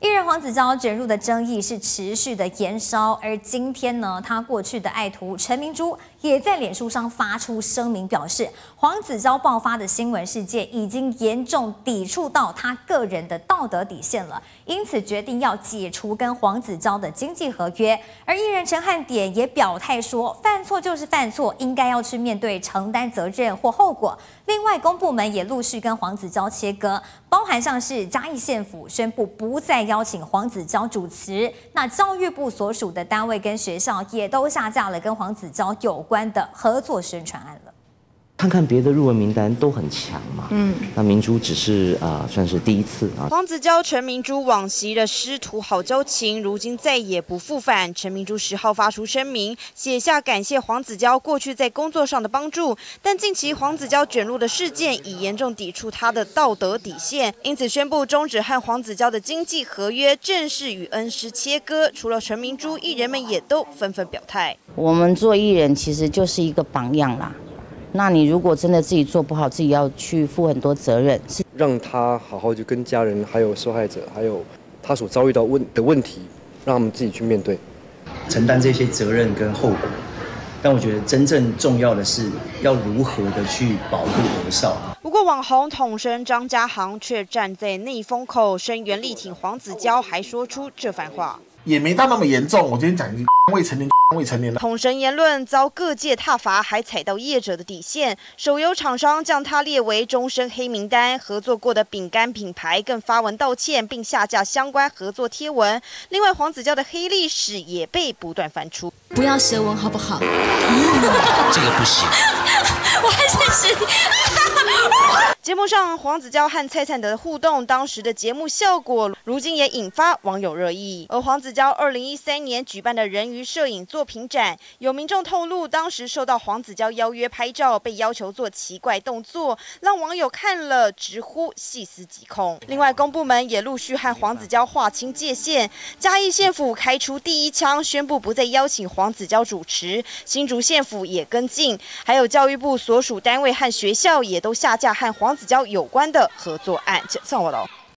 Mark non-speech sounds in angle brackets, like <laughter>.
艺人黄子佼卷入的争议是持续的延烧，而今天呢，他过去的爱徒陈明珠也在脸书上发出声明，表示黄子佼爆发的新闻事件已经严重抵触到他个人的道德底线了，因此决定要解除跟黄子佼的经济合约。而艺人陈汉典也表态说，犯错就是犯错，应该要去面对承担责任或后果。另外，公部门也陆续跟黄子佼切割，包含像是嘉义县府宣布不再。邀请黄子佼主持，那教育部所属的单位跟学校也都下架了跟黄子佼有关的合作宣传案了。看看别的入围名单都很强嘛，嗯，那明珠只是啊，算是第一次啊。黄子佼、陈明珠往昔的师徒好交情，如今再也不复返。陈明珠十号发出声明，写下感谢黄子佼过去在工作上的帮助，但近期黄子佼卷入的事件已严重抵触他的道德底线，因此宣布终止和黄子佼的经济合约，正式与恩师切割。除了陈明珠，艺人们也都纷纷表态。我们做艺人其实就是一个榜样啦。那你如果真的自己做不好，自己要去负很多责任。是让他好好就跟家人、还有受害者、还有他所遭遇到问的问题，让他们自己去面对，承担这些责任跟后果。但我觉得真正重要的是要如何的去保护儿少。不过网红统神张家航却站在逆风口声援力挺黄子佼，还说出这番话。也没到那么严重。我今天讲 <laughs> 未成年。<laughs> 未成年统神言论遭各界挞伐，还踩到业者的底线。手游厂商将他列为终身黑名单，合作过的饼干品牌更发文道歉，并下架相关合作贴文。另外，黄子佼的黑历史也被不断翻出。不要舌吻好不好？<laughs> 这个不行。我还是实。节目上黄子佼和蔡灿德的互动，当时的节目效果，如今也引发网友热议。而黄子佼二零一三年举办的人鱼摄影作品展，有民众透露，当时受到黄子佼邀约拍照，被要求做奇怪动作，让网友看了直呼细思极恐。另外，公部门也陆续和黄子佼划清界限，嘉义县府开出第一枪，宣布不再邀请黄子佼主持；新竹县府也跟进，还有教育部所属单位和学校也都下架和黄。子交有关的合作案，算我喽。